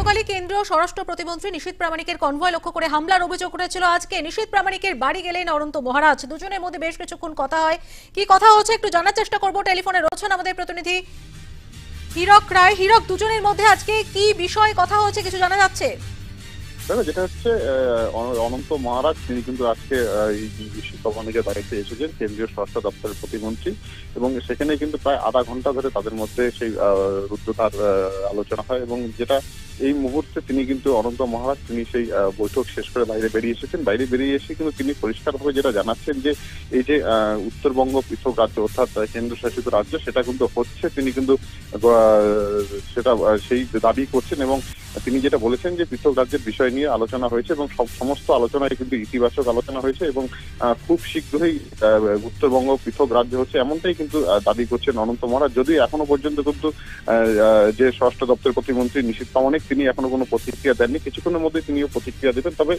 গতকালই কেন্দ্রীয় স্বরাষ্ট্র প্রতিমন্ত্রী নিশীত প্রামাণিকের কনভয় লক্ষ্য করে হামলার অভিযোগ উঠেছিল আজকে। নিশীত প্রামাণিকের বাড়ি গেলেন অনন্ত মহারাজ। দুজনের মধ্যে বেশ কিছুক্ষণ কথা হয়। কি কথা হচ্ছে একটু জানার চেষ্টা করব। টেলিফোনে রয়েছেন আমাদের প্রতিনিধি হীরক রায়। হীরক, দুজনের মধ্যে আজকে কি বিষয়ে কথা হচ্ছে কিছু জানা যাচ্ছে? দেখো যেটা হচ্ছে অনন্ত মহারাজ তিনি কিন্তু আজকে শিক্ষাভবনের বাড়িতে এসেছেন কেন্দ্রীয় স্বরাষ্ট্র দপ্তরের প্রতিমন্ত্রী এবং সেখানে কিন্তু প্রায় আধা ঘণ্টা ধরে তাদের মধ্যে সেই আহ, আলোচনা হয় এবং যেটা এই মুহূর্তে তিনি কিন্তু অনন্ত মহারাজ তিনি সেই বৈঠক শেষ করে বাইরে বেরিয়ে এসেছেন। বাইরে বেরিয়ে এসে কিন্তু তিনি পরিষ্কারভাবে যেটা জানাচ্ছেন যে এই যে উত্তরবঙ্গ পৃথক রাজ্য অর্থাৎ কেন্দ্রশাসিত রাজ্য সেটা কিন্তু হচ্ছে তিনি কিন্তু সেটা সেই দাবি করছেন এবং তিনি যেটা বলেছেন যে পৃথক রাজ্যের বিষয় নিয়ে আলোচনা হয়েছে এবং সব সমস্ত আলোচনায় কিন্তু ইতিবাচক আলোচনা হয়েছে এবং খুব শীঘ্রই উত্তরবঙ্গ পৃথক রাজ্য হচ্ছে এমনটাই কিন্তু দাবি করছেন অনন্ত মহারাজ। যদিও এখনও পর্যন্ত কিন্তু যে স্বরাষ্ট্র দপ্তরের প্রতিমন্ত্রী নিশীত প্রামাণিক তিনি এখনও কোনো প্রতিক্রিয়া দেননি। কিছুক্ষণের মধ্যে তিনিও প্রতিক্রিয়া দেবেন। তবে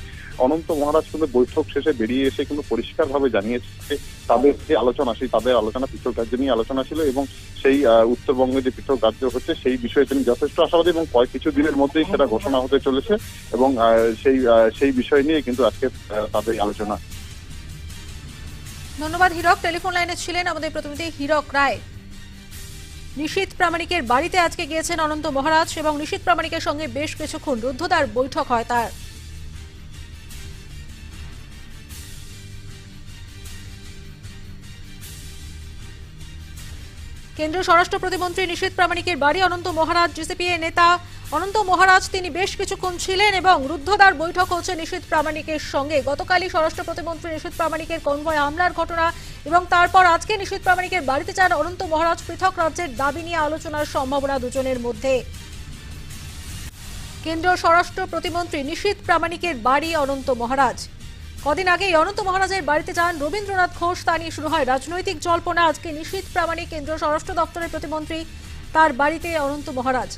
অনন্ত মহারাজ কিন্তু বৈঠক শেষে বেরিয়ে এসে কিন্তু পরিষ্কারভাবে জানিয়েছে তাদের যে আলোচনা, সেই তাদের আলোচনা পৃথক রাজ্য নিয়ে আলোচনা ছিল এবং সেই উত্তরবঙ্গে যে পৃথক রাজ্য হচ্ছে, সেই বিষয়ে তিনি যথেষ্ট আশাবাদী এবং কয়েক কিছু দিনের মধ্যেই সেটা ঘোষণা হতে চলেছে এবং সেই সেই বিষয় নিয়ে কিন্তু আজকে তাদের আলোচনা। ধন্যবাদ, হীরক। টেলিফোন লাইনে ছিলেন আমাদের প্রতিনিধি হীরক রায়। নিশীত প্রামাণিকের বাড়িতে আজকে গিয়েছেন অনন্ত মহারাজ এবং নিশীত প্রামাণিকের সঙ্গে বেশ কিছুক্ষণ রুদ্ধদ্বার বৈঠক হয় তার। কেন্দ্রীয় স্বরাষ্ট্র প্রতিমন্ত্রী নিশীত প্রামাণিকের বাড়ি অনন্ত মহারাজ জিসিপিএ নেতা অনন্ত মহারাজ তিনি বেশ কিছুক্ষণ ছিলেন এবং রুদ্ধদ্বার বৈঠক হচ্ছে নিশীত প্রামাণিকের সঙ্গে। গতকালই স্বরাষ্ট্র প্রতিমন্ত্রী নিশীত প্রামাণিকের কনভয় হামলার ঘটনা এবং তারপর আজকে নিশীত প্রামাণিকের বাড়িতে যান অনন্ত মহারাজ পৃথক রাজ্যের দাবি নিয়ে আলোচনার সম্ভাবনা দুজনের মধ্যে। কেন্দ্রীয় স্বরাষ্ট্র প্রতিমন্ত্রী নিশীত প্রামাণিকের বাড়ি অনন্ত মহারাজ। কদিন আগেই অনন্ত মহারাজের বাড়িতে যান রবীন্দ্রনাথ ঘোষ। তা নিয়ে শুরু হয় রাজনৈতিক জল্পনা। আজকে নিশীত প্রামাণিক কেন্দ্রীয় স্বরাষ্ট্র দপ্তরের প্রতিমন্ত্রী তার বাড়িতে অনন্ত মহারাজ।